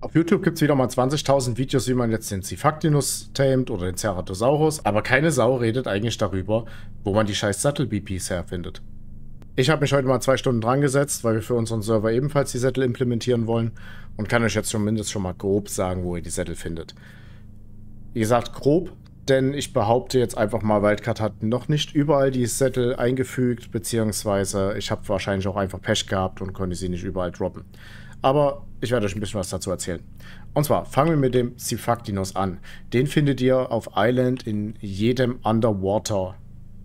Auf YouTube gibt es wieder mal 20.000 Videos, wie man jetzt den Cifactinus tamed oder den Ceratosaurus, aber keine Sau redet eigentlich darüber, wo man die scheiß Sattel-BPs herfindet. Ich habe mich heute mal zwei Stunden dran gesetzt, weil wir für unseren Server ebenfalls die Sättel implementieren wollen und kann euch jetzt zumindest schon mal grob sagen, wo ihr die Sättel findet. Wie gesagt, grob, denn ich behaupte jetzt einfach mal, Wildcard hat noch nicht überall die Sättel eingefügt, beziehungsweise ich habe wahrscheinlich auch einfach Pech gehabt und konnte sie nicht überall droppen. Aber ich werde euch ein bisschen was dazu erzählen. Und zwar fangen wir mit dem Sifactinus an. Den findet ihr auf Island in jedem Underwater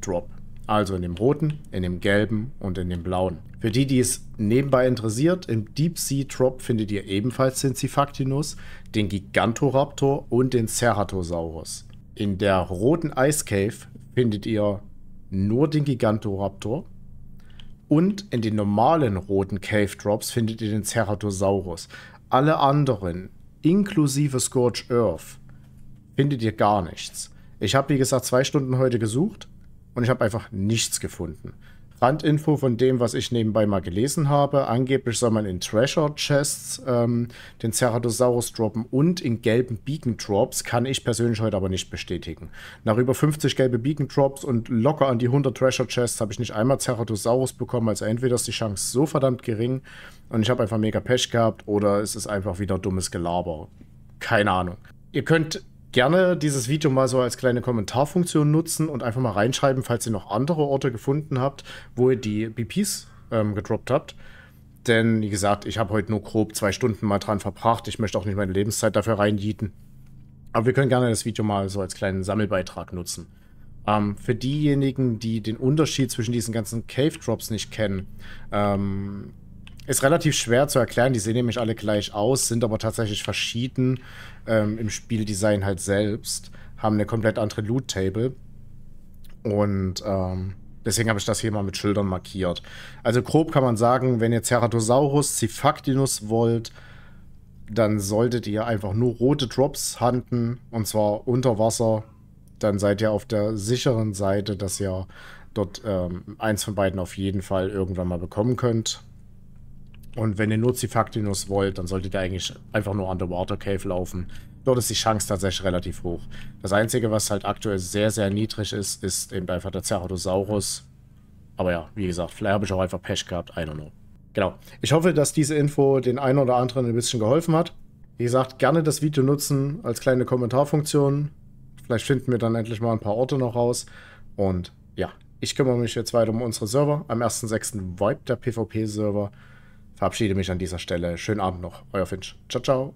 Drop. Also in dem roten, in dem gelben und in dem blauen. Für die, die es nebenbei interessiert, im Deep Sea Drop findet ihr ebenfalls den Sifactinus, den Gigantoraptor und den Ceratosaurus. In der roten Ice Cave findet ihr nur den Gigantoraptor, und in den normalen roten Cave Drops findet ihr den Ceratosaurus. Alle anderen, inklusive Scorch Earth, findet ihr gar nichts. Ich habe, wie gesagt, zwei Stunden heute gesucht und ich habe einfach nichts gefunden. Randinfo von dem, was ich nebenbei mal gelesen habe. Angeblich soll man in Treasure Chests ähm, den Ceratosaurus droppen und in gelben Beacon Drops. Kann ich persönlich heute aber nicht bestätigen. Nach über 50 gelbe Beacon Drops und locker an die 100 Treasure Chests habe ich nicht einmal Ceratosaurus bekommen. Also entweder ist die Chance so verdammt gering und ich habe einfach mega Pech gehabt oder es ist einfach wieder dummes Gelaber. Keine Ahnung. Ihr könnt gerne dieses Video mal so als kleine Kommentarfunktion nutzen und einfach mal reinschreiben, falls ihr noch andere Orte gefunden habt, wo ihr die BPs ähm, gedroppt habt. Denn, wie gesagt, ich habe heute nur grob zwei Stunden mal dran verbracht. Ich möchte auch nicht meine Lebenszeit dafür reinjieten. Aber wir können gerne das Video mal so als kleinen Sammelbeitrag nutzen. Ähm, für diejenigen, die den Unterschied zwischen diesen ganzen Cave Drops nicht kennen, ähm, ist relativ schwer zu erklären, die sehen nämlich alle gleich aus, sind aber tatsächlich verschieden ähm, im Spieldesign halt selbst, haben eine komplett andere Loot-Table. Und ähm, deswegen habe ich das hier mal mit Schildern markiert. Also grob kann man sagen, wenn ihr Ceratosaurus Cifactinus wollt, dann solltet ihr einfach nur rote Drops handeln, und zwar unter Wasser. Dann seid ihr auf der sicheren Seite, dass ihr dort ähm, eins von beiden auf jeden Fall irgendwann mal bekommen könnt. Und wenn ihr nur Cifactinus wollt, dann solltet ihr eigentlich einfach nur Underwater Cave laufen. Dort ist die Chance tatsächlich relativ hoch. Das Einzige, was halt aktuell sehr, sehr niedrig ist, ist eben einfach der Ceratosaurus. Aber ja, wie gesagt, vielleicht habe ich auch einfach Pech gehabt, I don't know. Genau. Ich hoffe, dass diese Info den einen oder anderen ein bisschen geholfen hat. Wie gesagt, gerne das Video nutzen als kleine Kommentarfunktion. Vielleicht finden wir dann endlich mal ein paar Orte noch raus. Und ja, ich kümmere mich jetzt weiter um unsere Server. Am 1.6. Vibe der PvP-Server verabschiede mich an dieser Stelle. Schönen Abend noch, euer Finch. Ciao, ciao.